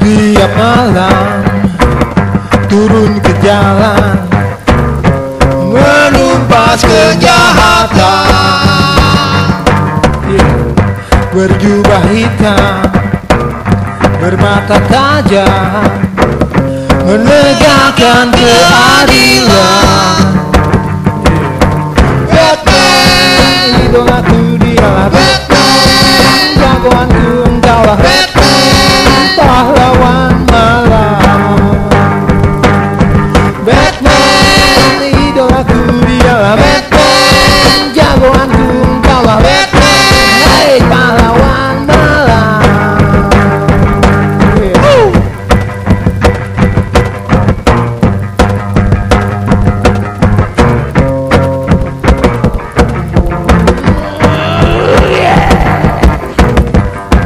Setiap malam turun ke jalan Menumpas kejahatan yeah. Berjubah hitam Bermata tajam Menegakkan keadilan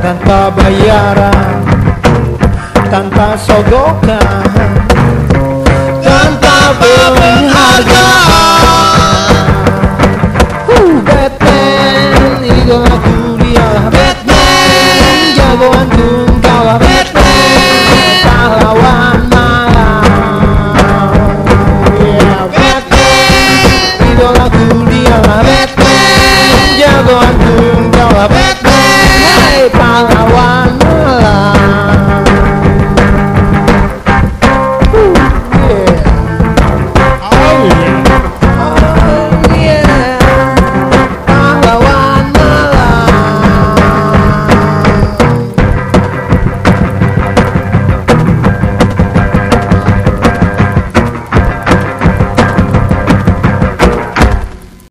tanpa bayaran tanpa sogokan tanpa penghargaan. Uh, Batman idolaku dia Batman. Jagoanku